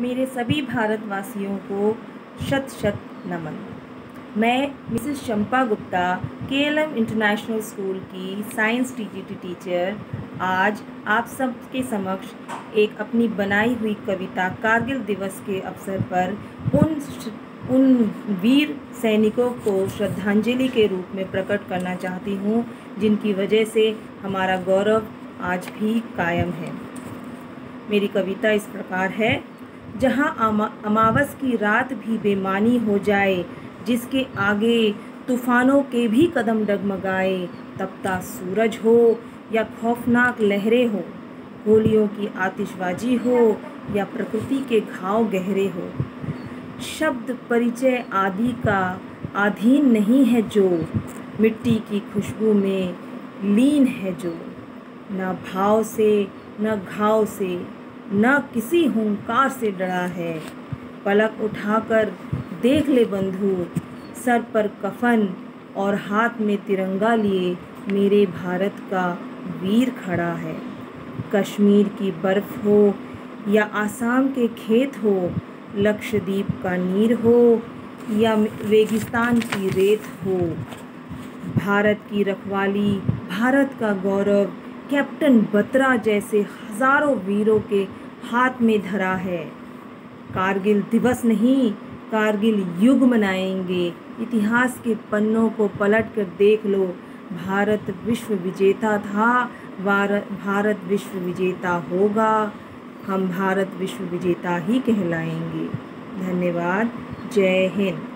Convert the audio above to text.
मेरे सभी भारतवासियों को शत शत नमन। मैं मिसेस शंपा गुप्ता के इंटरनेशनल स्कूल की साइंस टीजीटी टीचर, आज आप सबके समक्ष एक अपनी बनाई हुई कविता कारगिल दिवस के अवसर पर उन उन वीर सैनिकों को श्रद्धांजलि के रूप में प्रकट करना चाहती हूँ, जिनकी वजह से हमारा गौरव आज भी कायम है। मेरी कविता इस प्रकार है। जहाँ अमावस की रात भी बेमानी हो जाए, जिसके आगे तूफ़ानों के भी कदम डगमगाए तपता सूरज हो या खौफनाक लहरें हो, होलियों की आतिशबाजी हो या प्रकृति के घाव गहरे हो। शब्द परिचय आदि का अधीन नहीं है जो, मिट्टी की खुशबू में लीन है जो, न भाव से, न घाव से। न किसी हुंकार से डरा है। पलक उठाकर देख ले बंधु, सर पर कफन और हाथ में तिरंगा लिए मेरे भारत का वीर खड़ा है। कश्मीर की बर्फ़ हो या आसाम के खेत हो, लक्षद्वीप का नीर हो या रेगिस्तान की रेत हो। भारत की रखवाली, भारत का गौरव, कैप्टन बत्रा जैसे हज़ारों वीरों के हाथ में धरा है। कारगिल दिवस नहीं, कारगिल युग मनाएँगे। इतिहास के पन्नों को पलट कर देख लो। भारत विश्व विजेता था भारत विश्व विजेता होगा। हम भारत विश्व विजेता ही कहलाएँगे। धन्यवाद। जय हिंद।